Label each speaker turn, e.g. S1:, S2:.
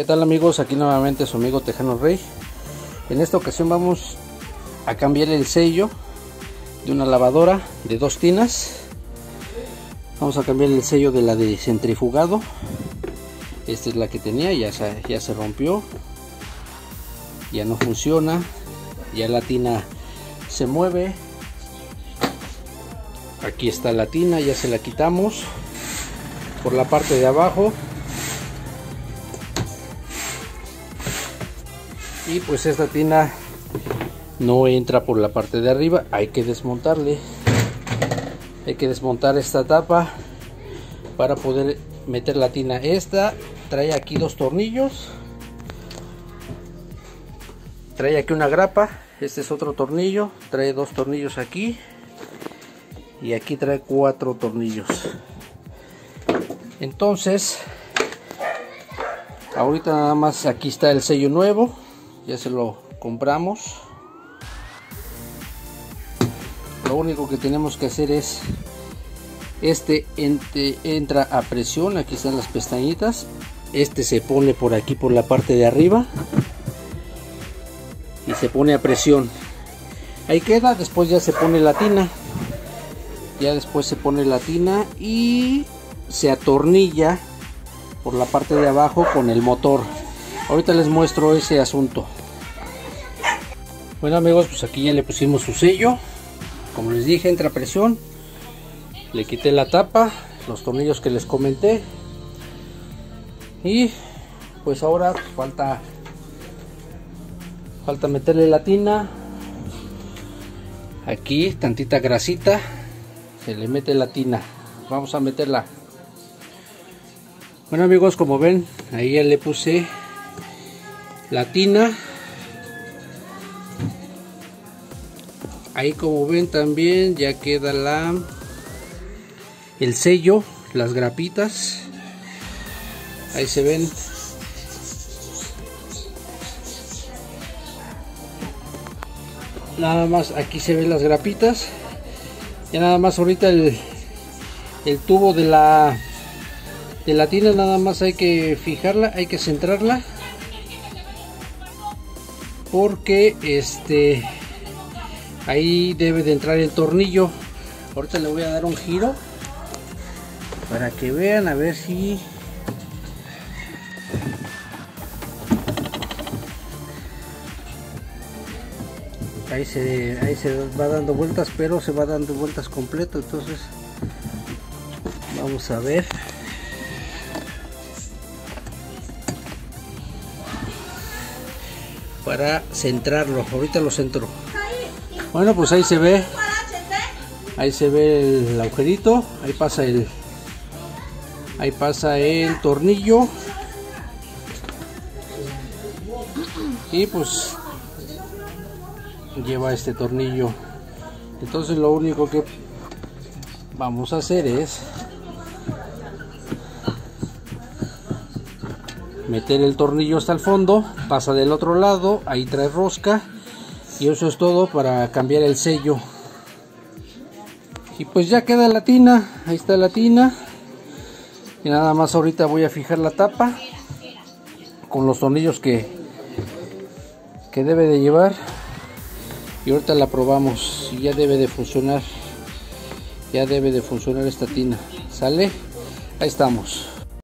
S1: ¿Qué tal amigos? Aquí nuevamente su amigo Tejano Rey. En esta ocasión vamos a cambiar el sello de una lavadora de dos tinas. Vamos a cambiar el sello de la de centrifugado. Esta es la que tenía, ya se, ya se rompió. Ya no funciona. Ya la tina se mueve. Aquí está la tina, ya se la quitamos. Por la parte de abajo y pues esta tina no entra por la parte de arriba hay que desmontarle. Hay que desmontar esta tapa para poder meter la tina. Esta trae aquí dos tornillos. Trae aquí una grapa este es otro tornillo trae dos tornillos aquí. Y aquí trae cuatro tornillos. Entonces ahorita nada más aquí está el sello nuevo ya se lo compramos. Lo único que tenemos que hacer es este entra a presión aquí están las pestañitas. Este se pone por aquí por la parte de arriba. Y se pone a presión. Ahí queda después ya se pone la tina. Ya después se pone la tina y se atornilla por la parte de abajo con el motor. Ahorita les muestro ese asunto bueno amigos pues aquí ya le pusimos su sello. Como les dije entra presión. Le quité la tapa los tornillos que les comenté. Y pues ahora falta falta meterle la tina. Aquí tantita grasita. Se le mete la tina. Vamos a meterla. Bueno amigos como ven ahí ya le puse la tina ahí como ven también ya queda la el sello las grapitas. Ahí se ven. Nada más aquí se ven las grapitas. Ya nada más ahorita el, el tubo de la de la tina nada más hay que fijarla hay que centrarla. Porque este ahí debe de entrar el tornillo ahorita le voy a dar un giro para que vean a ver si ahí se, ahí se va dando vueltas pero se va dando vueltas completo entonces vamos a ver para centrarlo. Ahorita lo centro. Bueno, pues ahí se ve. Ahí se ve el agujerito. Ahí pasa el. Ahí pasa el tornillo. Y pues lleva este tornillo. Entonces lo único que vamos a hacer es meter el tornillo hasta el fondo pasa del otro lado ahí trae rosca y eso es todo para cambiar el sello. Y pues ya queda la tina ahí está la tina. Y nada más ahorita voy a fijar la tapa con los tornillos que que debe de llevar. Y ahorita la probamos y ya debe de funcionar. Ya debe de funcionar esta tina. Sale ahí estamos